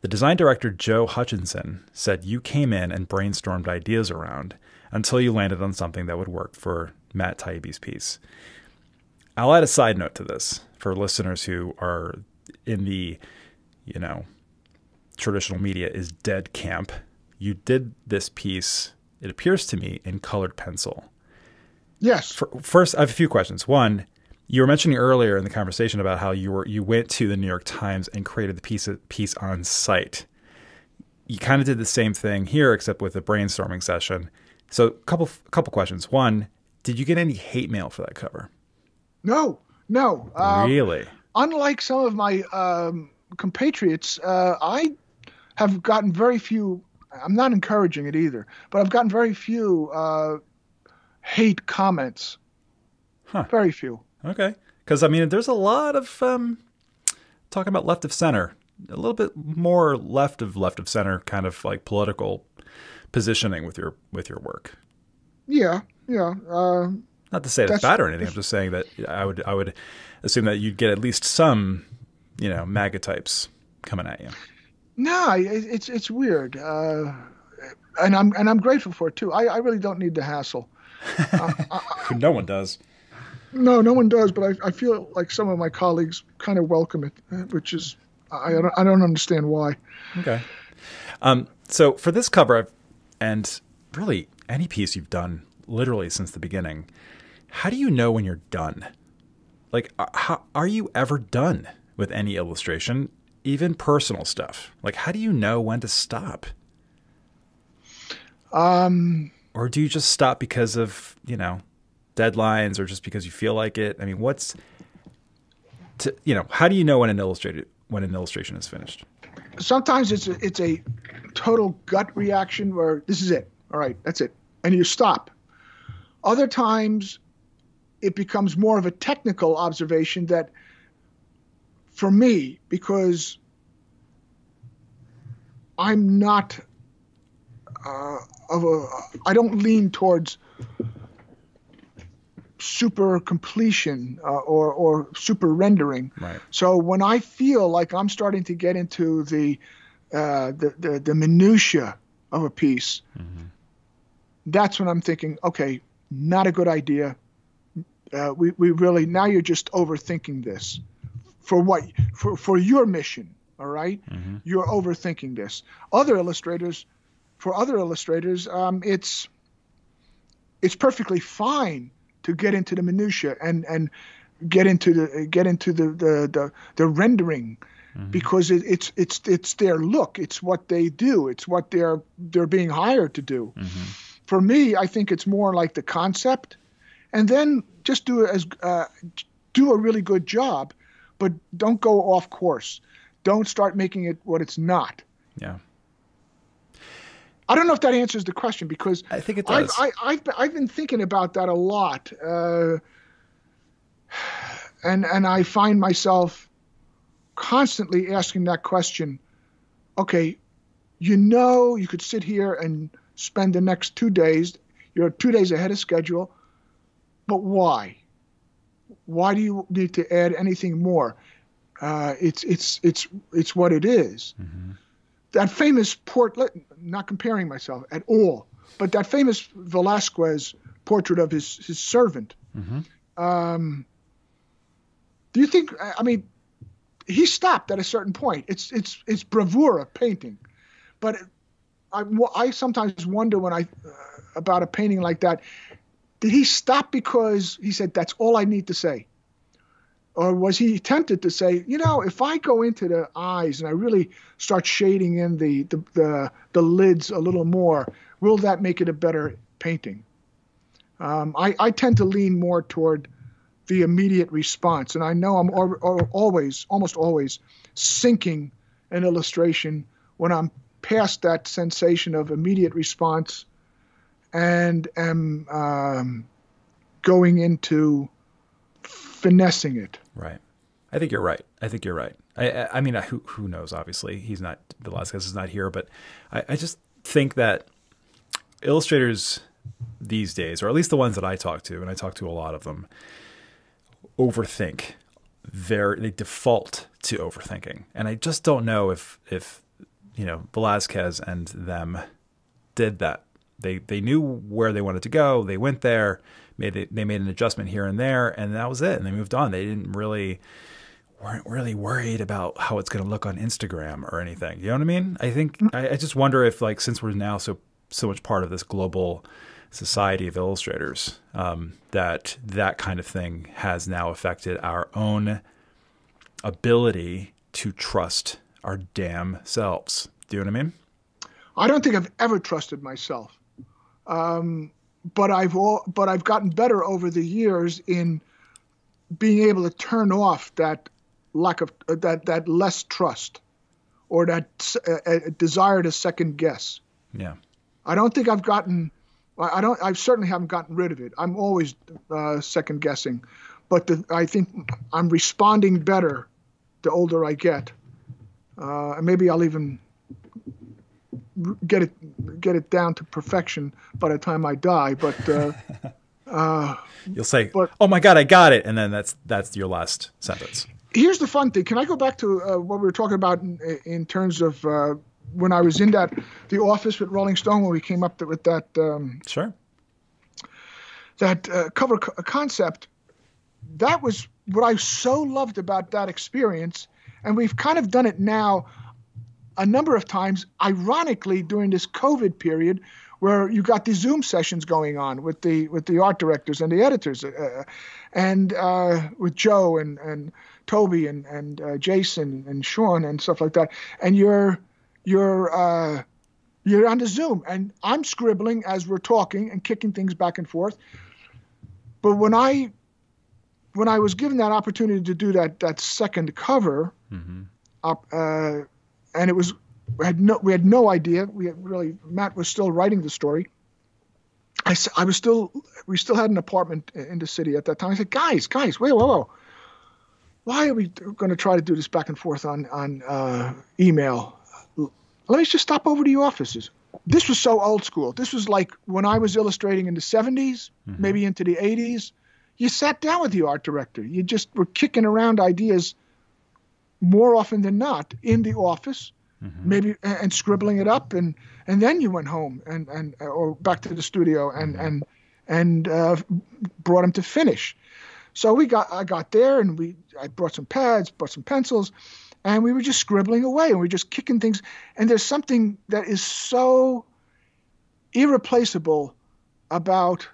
Speaker 1: The design director, Joe Hutchinson, said you came in and brainstormed ideas around until you landed on something that would work for Matt Taibbi's piece. I'll add a side note to this for listeners who are in the, you know, traditional media is dead camp. You did this piece it appears to me, in colored pencil.
Speaker 2: Yes.
Speaker 1: For, first, I have a few questions. One, you were mentioning earlier in the conversation about how you were you went to the New York Times and created the piece piece on site. You kind of did the same thing here, except with a brainstorming session. So, a couple couple questions. One, did you get any hate mail for that cover?
Speaker 2: No, no.
Speaker 1: Um, really?
Speaker 2: Unlike some of my um, compatriots, uh, I have gotten very few. I'm not encouraging it either, but I've gotten very few uh, hate comments.
Speaker 1: Huh.
Speaker 2: Very few.
Speaker 1: Okay, because I mean, there's a lot of um, talking about left of center, a little bit more left of left of center, kind of like political positioning with your with your work.
Speaker 2: Yeah, yeah. Uh,
Speaker 1: Not to say that's, bad or anything. I'm just saying that I would I would assume that you'd get at least some, you know, MAGA types coming at you.
Speaker 2: No, it's it's weird, uh, and I'm and I'm grateful for it too. I, I really don't need the hassle. *laughs*
Speaker 1: uh, I, no one does.
Speaker 2: No, no one does. But I, I feel like some of my colleagues kind of welcome it, uh, which is I don't, I don't understand why.
Speaker 1: Okay. Um, so for this cover, I've, and really any piece you've done, literally since the beginning, how do you know when you're done? Like, uh, how, are you ever done with any illustration, even personal stuff? Like, how do you know when to stop?
Speaker 2: Um,
Speaker 1: or do you just stop because of you know deadlines, or just because you feel like it? I mean, what's to, you know, how do you know when an illustrated when an illustration is finished?
Speaker 2: Sometimes it's a, it's a total gut reaction where this is it. All right, that's it, and you stop. Other times it becomes more of a technical observation that for me because I'm not uh, of a I don't lean towards super completion uh, or or super rendering.
Speaker 1: Right.
Speaker 2: So when I feel like I'm starting to get into the uh, the, the, the minutia of a piece, mm-hmm. that's when I'm thinking, okay, not a good idea uh, we, we really now you're just overthinking this for what for, for your mission all right? mm-hmm. you're overthinking this other illustrators for other illustrators um, it's it's perfectly fine to get into the minutia and and get into the get into the the the, the rendering mm-hmm. because it, it's it's it's their look it's what they do it's what they're they're being hired to do mm-hmm. for me i think it's more like the concept and then just do as uh, do a really good job, but don't go off course. Don't start making it what it's not.
Speaker 1: Yeah.
Speaker 2: I don't know if that answers the question because
Speaker 1: I think it does.
Speaker 2: I, I, have I've been thinking about that a lot, uh, and and I find myself constantly asking that question. Okay, you know, you could sit here and spend the next two days. You're two days ahead of schedule. But why? Why do you need to add anything more? Uh, it's it's it's it's what it is. Mm-hmm. That famous portrait, not comparing myself at all, but that famous Velasquez portrait of his his servant. Mm-hmm. Um, do you think? I mean, he stopped at a certain point. It's it's it's bravura painting, but I, I sometimes wonder when I uh, about a painting like that. Did he stop because he said, that's all I need to say? Or was he tempted to say, you know, if I go into the eyes and I really start shading in the, the, the, the lids a little more, will that make it a better painting? Um, I, I tend to lean more toward the immediate response. And I know I'm al- al- always, almost always, sinking an illustration when I'm past that sensation of immediate response and am um, going into finessing it.
Speaker 1: Right. I think you're right. I think you're right. I, I mean, who who knows? Obviously, he's not. Velasquez is not here, but I, I just think that illustrators these days, or at least the ones that I talk to, and I talk to a lot of them, overthink. They default to overthinking, and I just don't know if if you know Velasquez and them did that they they knew where they wanted to go. They went there, made it, they made an adjustment here and there, and that was it. And they moved on. They didn't really weren't really worried about how it's going to look on Instagram or anything. You know what I mean? I think. I, I just wonder if like since we're now so so much part of this global society of illustrators um, that that kind of thing has now affected our own ability to trust our damn selves. Do you know what I mean?
Speaker 2: I don't think I've ever trusted myself. Um, but I've all, but I've gotten better over the years in being able to turn off that lack of uh, that that less trust or that uh, desire to second guess.
Speaker 1: Yeah.
Speaker 2: I don't think I've gotten. I don't. I certainly haven't gotten rid of it. I'm always uh, second guessing, but the, I think I'm responding better the older I get, uh, and maybe I'll even get it get it down to perfection by the time I die. But uh, *laughs*
Speaker 1: uh, you'll say, but, "Oh my God, I got it," and then that's that's your last sentence.
Speaker 2: Here's the fun thing. Can I go back to uh, what we were talking about in, in terms of uh, when I was in that the office with Rolling Stone when we came up with that um,
Speaker 1: sure
Speaker 2: that uh, cover co- concept. That was what I so loved about that experience, and we've kind of done it now a number of times. Ironically, during this COVID period, where you got these Zoom sessions going on with the with the art directors and the editors, uh, and uh, with Joe and and Toby and and uh, Jason and Sean and stuff like that, and you're you're uh, you're on the Zoom, and I'm scribbling as we're talking and kicking things back and forth. But when I when I was given that opportunity to do that that second cover, mm-hmm. up, uh, and it was we had no we had no idea. We had really Matt was still writing the story. I, I was still we still had an apartment in the city at that time. I said, guys, guys, wait, whoa, whoa. Why are we going to try to do this back and forth on on uh, email? let me just stop over to your offices. This was so old school. This was like when I was illustrating in the 70s, mm-hmm. maybe into the 80s. You sat down with the art director. You just were kicking around ideas more often than not in the office, mm-hmm. maybe and scribbling it up, and and then you went home and and or back to the studio and mm-hmm. and and uh, brought him to finish. So we got I got there and we I brought some pads, brought some pencils, and we were just scribbling away and we were just kicking things. And there's something that is so irreplaceable about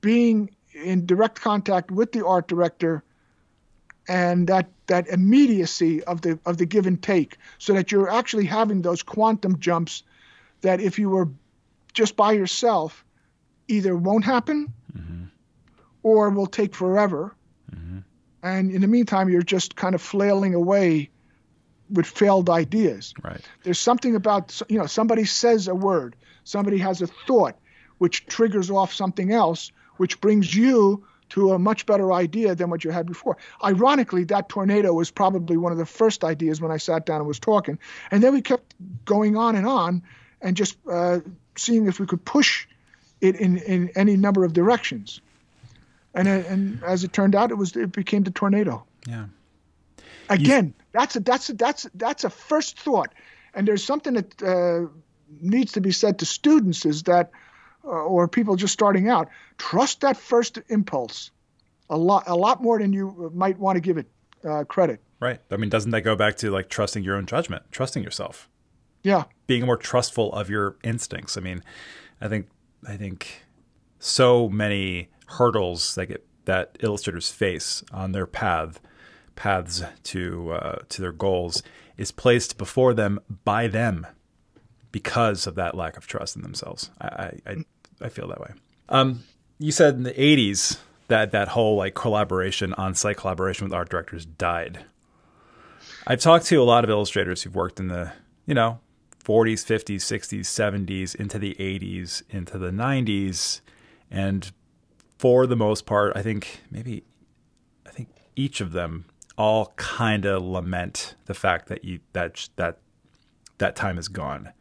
Speaker 2: being in direct contact with the art director and that that immediacy of the of the give and take so that you're actually having those quantum jumps that if you were just by yourself either won't happen mm-hmm. or will take forever mm-hmm. and in the meantime you're just kind of flailing away with failed ideas.
Speaker 1: Right.
Speaker 2: There's something about you know somebody says a word, somebody has a thought, which triggers off something else, which brings you to a much better idea than what you had before. Ironically, that tornado was probably one of the first ideas when I sat down and was talking, and then we kept going on and on, and just uh, seeing if we could push it in, in any number of directions. And, and as it turned out, it was it became the tornado.
Speaker 1: Yeah.
Speaker 2: Again, that's a that's a, that's that's a first thought, and there's something that uh, needs to be said to students is that, uh, or people just starting out, trust that first impulse, a lot a lot more than you might want to give it uh, credit.
Speaker 1: Right. I mean, doesn't that go back to like trusting your own judgment, trusting yourself?
Speaker 2: Yeah.
Speaker 1: Being more trustful of your instincts. I mean, I think I think so many hurdles that get that illustrators face on their path paths to uh, to their goals is placed before them by them because of that lack of trust in themselves. I I, I feel that way. Um, you said in the '80s that that whole like collaboration, on-site collaboration with art directors died. I've talked to a lot of illustrators who've worked in the you know 40s, 50s, 60s, 70s, into the 80s, into the 90s, and for the most part, I think maybe I think each of them all kind of lament the fact that you that that that time is gone.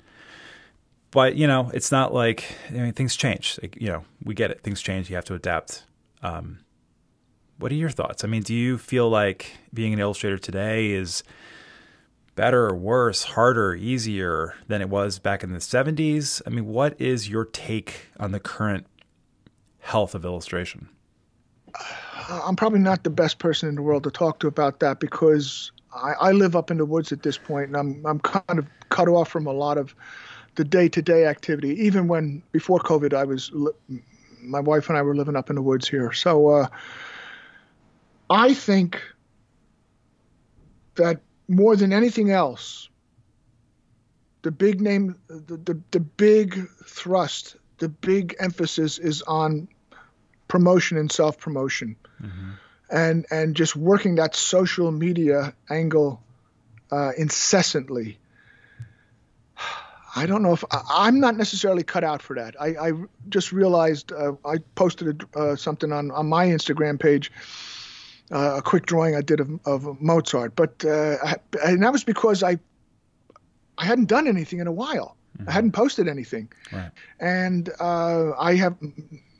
Speaker 1: But you know, it's not like I mean things change. Like, you know, we get it. Things change. You have to adapt. Um, what are your thoughts? I mean, do you feel like being an illustrator today is better or worse, harder, easier than it was back in the 70s? I mean, what is your take on the current health of illustration?
Speaker 2: I'm probably not the best person in the world to talk to about that because I, I live up in the woods at this point, and I'm I'm kind of cut off from a lot of the day-to-day activity. Even when before COVID, I was my wife and I were living up in the woods here. So uh, I think that more than anything else, the big name, the, the, the big thrust, the big emphasis is on promotion and self promotion. Mm-hmm. and and just working that social media angle uh, incessantly. I don't know if I, am not necessarily cut out for that. I, I just realized uh, I posted uh, something on, on my Instagram page, uh, a quick drawing I did of, of Mozart, but uh, and that was because I I hadn't done anything in a while. Mm-hmm. I hadn't posted anything, right. and uh, I have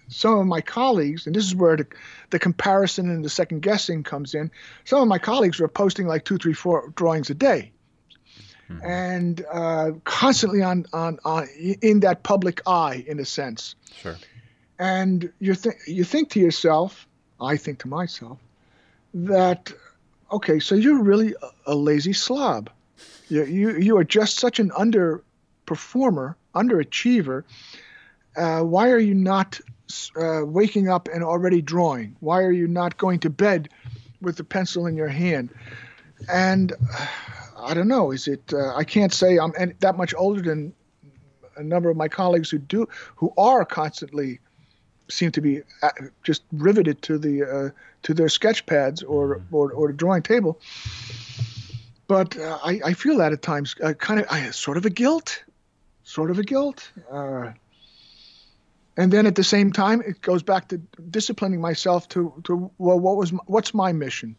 Speaker 2: some of my colleagues, and this is where the, the comparison and the second guessing comes in. Some of my colleagues were posting like two, three, four drawings a day mm-hmm. and uh, constantly on, on, on in that public eye, in a sense.
Speaker 1: Sure.
Speaker 2: And you think you think to yourself, I think to myself, that okay, so you're really a, a lazy slob. You, you you are just such an underperformer, underachiever. Uh, why are you not uh, waking up and already drawing? Why are you not going to bed with the pencil in your hand? And I don't know. Is it? Uh, I can't say I'm that much older than a number of my colleagues who do, who are constantly seem to be uh, just riveted to the uh, to their sketch pads or mm-hmm. or, or the drawing table. But uh, I, I feel that at times, uh, kind of, I, sort of a guilt, sort of a guilt. Uh, and then at the same time, it goes back to disciplining myself to to well, what was what's my mission?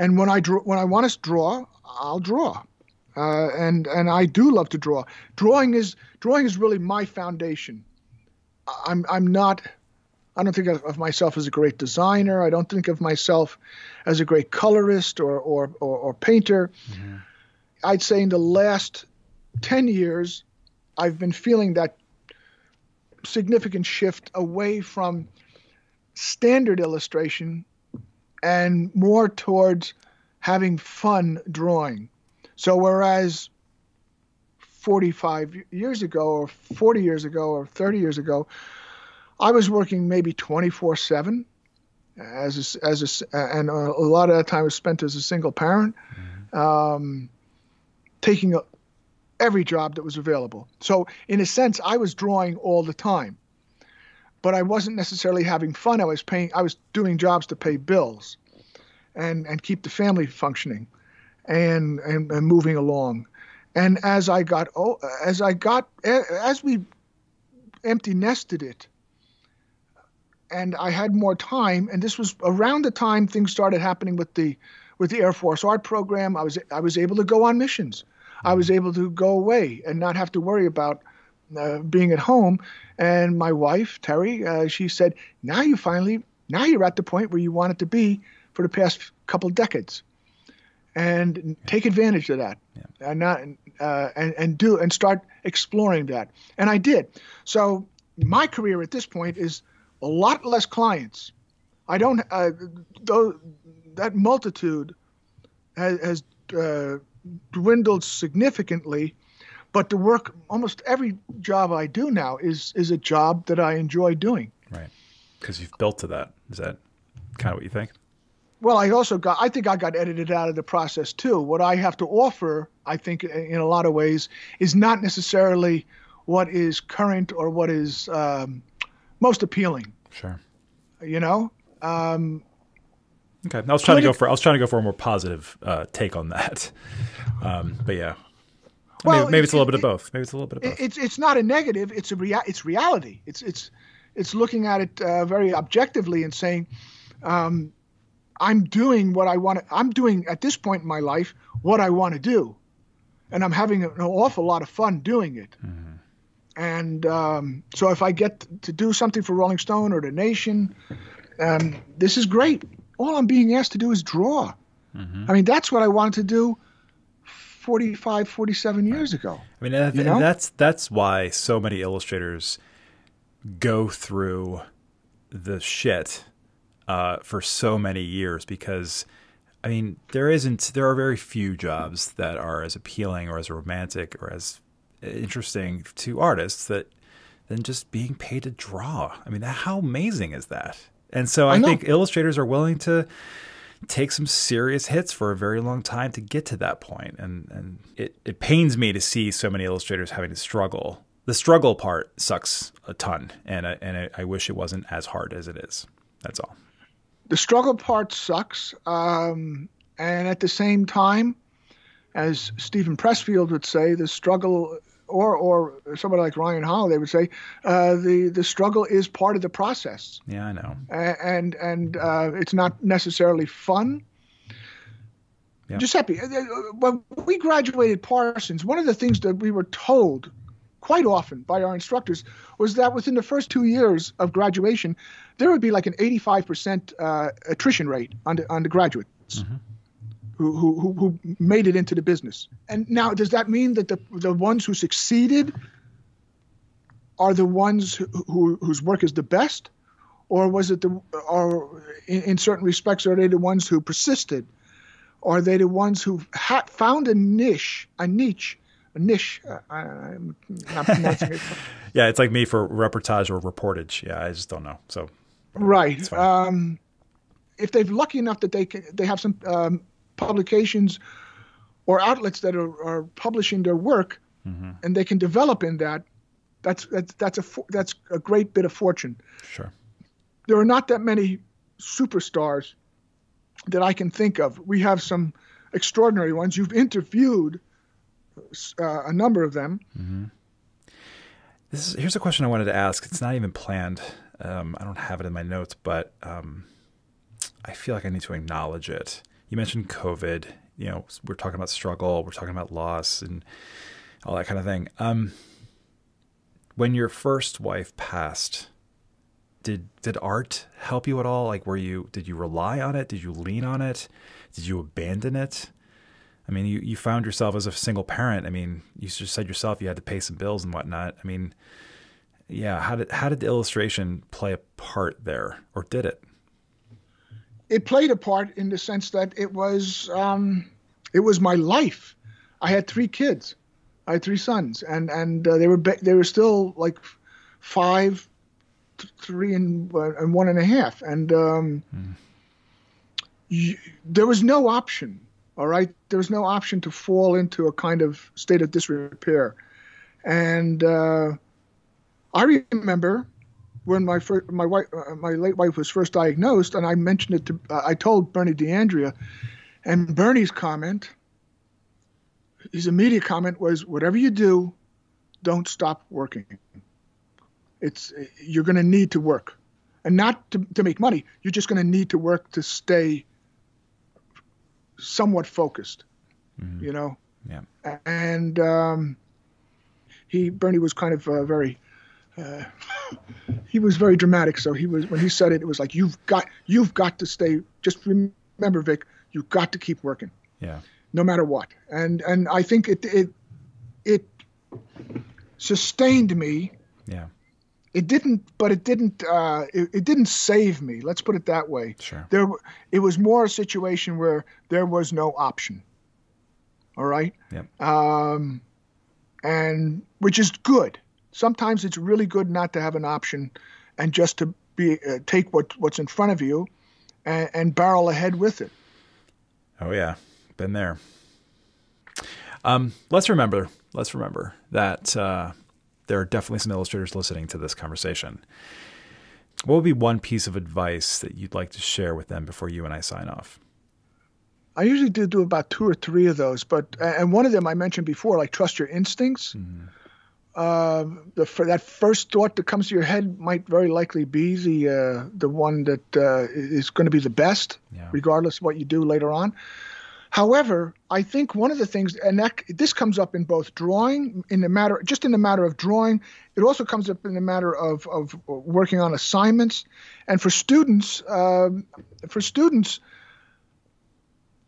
Speaker 2: And when I draw, when I want to draw, I'll draw. Uh, and and I do love to draw. Drawing is drawing is really my foundation. I'm I'm not. I don't think of, myself as a great designer. I don't think of myself as a great colorist or or or, or painter. Mm-hmm. I'd say in the last ten years, I've been feeling that significant shift away from standard illustration and more towards having fun drawing. So whereas 45 years ago or 40 years ago or 30 years ago, I was working maybe 24 7 as a, as a, and a lot of that time was spent as a single parent, mm-hmm. um, taking a, every job that was available. So in a sense, I was drawing all the time, but I wasn't necessarily having fun. I was paying, I was doing jobs to pay bills and and keep the family functioning and and, and moving along. And as i got oh as i got as we empty nested it and i had more time and this was around the time things started happening with the with the air force art program i was i was able to go on missions. I was mm-hmm. able to go away and not have to worry about uh, being at home and my wife terry uh, she said now you finally now you're at the point where you want it to be for the past couple decades, and take advantage of that, yeah. and not uh, and and do and start exploring that. And I did. So my career at this point is a lot less clients. I don't uh, though that multitude has, has uh, dwindled significantly, but the work almost every job I do now is is a job that I enjoy doing.
Speaker 1: Right, because you've built to that. Is that kind of what you think?
Speaker 2: well, I also got, I think I got edited out of the process too. What I have to offer, I think, in a lot of ways, is not necessarily what is current or what is um, most appealing.
Speaker 1: Sure.
Speaker 2: You know? Um,
Speaker 1: okay. I was trying to go for, I was trying to go for a more positive uh, take on that. *laughs* Um, but yeah. Well, maybe, maybe it's, a little it, bit of both. Maybe it's a little bit of both.
Speaker 2: It's it's not a negative. It's a rea- It's reality. It's it's it's looking at it uh, very objectively and saying, um, I'm doing what I want to, I'm doing at this point in my life what I want to do. And I'm having an awful lot of fun doing it. Mm-hmm. And um, so if I get to do something for Rolling Stone or The Nation, um, this is great. All I'm being asked to do is draw. Mm-hmm. I mean, that's what I wanted to do 45, 47 years ago.
Speaker 1: I mean, you know? that's that's why so many illustrators go through the shit uh, for so many years because I mean there isn't there are very few jobs that are as appealing or as romantic or as interesting to artists that than just being paid to draw. I mean, how amazing is that? And so I, I think illustrators are willing to take some serious hits for a very long time to get to that point. And and it, it pains me to see so many illustrators having to struggle. The struggle part sucks a ton, and I, and I, wish it wasn't as hard as it is. That's all.
Speaker 2: the struggle part sucks. Um, and at the same time, as Steven Pressfield would say, the struggle, or or somebody like Ryan Holiday would say, uh, the the struggle is part of the process.
Speaker 1: Yeah, I know.
Speaker 2: And and uh, it's not necessarily fun. Yeah. Giuseppe, uh, uh, when we graduated Parsons, one of the things that we were told quite often by our instructors was that within the first two years of graduation, there would be like an 85% uh, attrition rate on the, on the graduates. Mm-hmm. Who, who, who made it into the business. And now, does that mean that the, the ones who succeeded are the ones who, who whose work is the best? Or was it the, or in, in certain respects, are they the ones who persisted? Are they the ones who ha- found a niche, a niche a niche. Uh, I, am not pronouncing it. *laughs*
Speaker 1: yeah, it's like me for reportage or reportage. Yeah, I just don't know. So
Speaker 2: right. Um, if they're lucky enough that they can, they have some um, publications or outlets that are, are publishing their work, mm-hmm. and they can develop in that. That's that's that's a that's a great bit of fortune.
Speaker 1: Sure.
Speaker 2: There are not that many superstars that I can think of. We have some extraordinary ones. You've interviewed uh, a number of them.
Speaker 1: Mm-hmm. This is, here's a question I wanted to ask. It's not even planned. Um, I don't have it in my notes, but um, I feel like I need to acknowledge it. You mentioned COVID. You know, we're talking about struggle. We're talking about loss and all that kind of thing. Um, when your first wife passed, did did art help you at all? Like, were you did you rely on it? Did you lean on it? Did you abandon it? I mean, you, you found yourself as a single parent. I mean, you just said yourself you had to pay some bills and whatnot. I mean, yeah, how did how did the illustration play a part there, or did it?
Speaker 2: It played a part in the sense that it was um, it was my life. I had three kids. I had three sons, and and uh, they were they were still like five, three, and uh, and one and a half, and um, mm. you, there was no option all right, there was no option to fall into a kind of state of disrepair, and uh, I remember when my first, my wife, uh, my late wife was first diagnosed, and I mentioned it to, uh, I told Bernie D'Andrea, and Bernie's comment, his immediate comment was, "Whatever you do, don't stop working. It's you're going to need to work, and not to, to make money. You're just going to need to work to stay somewhat focused, mm-hmm. you know.
Speaker 1: Yeah.
Speaker 2: And um, he Bernie was kind of uh, very. Uh, *laughs* he was very dramatic. So he was when he said it, it was like you've got you've got to stay. Just remember, Vic, you've got to keep working.
Speaker 1: Yeah.
Speaker 2: No matter what. And and I think it it it sustained me.
Speaker 1: Yeah
Speaker 2: it didn't but it didn't uh, it, it, didn't save me let's put it that way
Speaker 1: sure
Speaker 2: there it was more a situation where there was no option all right
Speaker 1: yeah
Speaker 2: um and which is good sometimes it's really good not to have an option and just to be uh, take what what's in front of you and, and barrel ahead with it
Speaker 1: oh yeah been there um let's remember let's remember that uh there are definitely some illustrators listening to this conversation. What would be one piece of advice that you'd like to share with them before you and I sign off?
Speaker 2: I usually do do about two or three of those, but and one of them I mentioned before, like trust your instincts. Mm-hmm. Uh, the for that first thought that comes to your head might very likely be the uh, the one that uh, is going to be the best, yeah. regardless of what you do later on. However, I think one of the things, and that, this comes up in both drawing, in the matter, just in the matter of drawing, it also comes up in the matter of, of working on assignments, and for students, um, for students,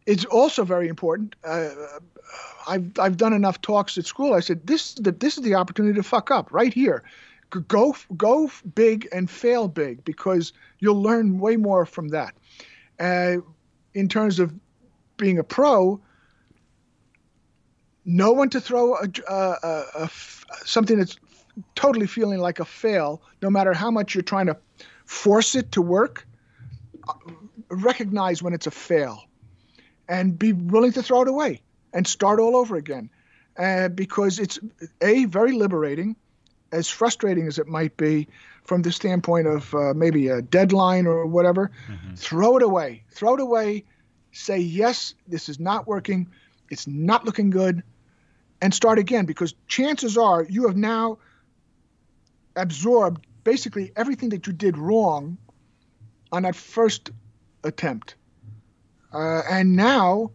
Speaker 2: it's also very important. Uh, I've I've done enough talks at school. I said this is the this is the opportunity to fuck up right here. Go go big and fail big because you'll learn way more from that. Uh, in terms of being a pro, know when to throw a, a, a, something that's totally feeling like a fail, no matter how much you're trying to force it to work. Uh, recognize when it's a fail, and be willing to throw it away and start all over again, uh, because it's a very liberating, as frustrating as it might be from the standpoint of uh, maybe a deadline or whatever, mm-hmm. throw it away. Throw it away. Say, yes, this is not working. It's not looking good. And start again because chances are you have now absorbed basically everything that you did wrong on that first attempt. Uh, and now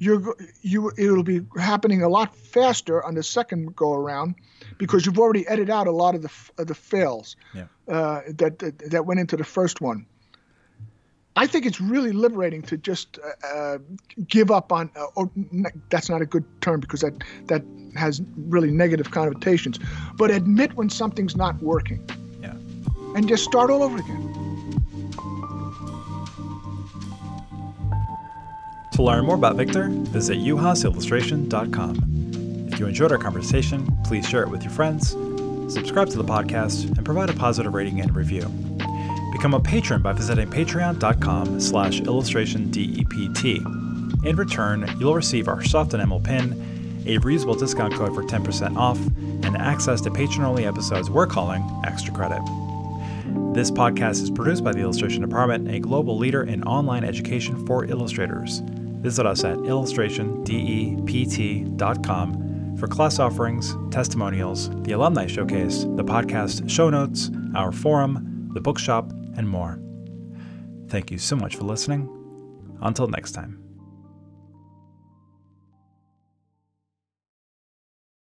Speaker 2: you're you it'll be happening a lot faster on the second go around because you've already edited out a lot of the of the fails yeah. uh, that, that, that went into the first one. I think it's really liberating to just uh, uh give up on. Uh, or that's not a good term because that that has really negative connotations. But admit when something's not working.
Speaker 1: Yeah.
Speaker 2: And just start all over again.
Speaker 1: To learn more about Victor, visit juhaszillustration.com. If you enjoyed our conversation, please share it with your friends, subscribe to the podcast, and provide a positive rating and review. Become a patron by visiting patreon.com slash illustrationdept. In return, you'll receive our soft enamel pin, a reusable discount code for 10% off, and access to patron-only episodes we're calling Extra Credit. This podcast is produced by the Illustration Department, a global leader in online education for illustrators. Visit us at illustrationdept.com for class offerings, testimonials, the alumni showcase, the podcast show notes, our forum, the bookshop, and more. Thank you so much for listening. Until next time.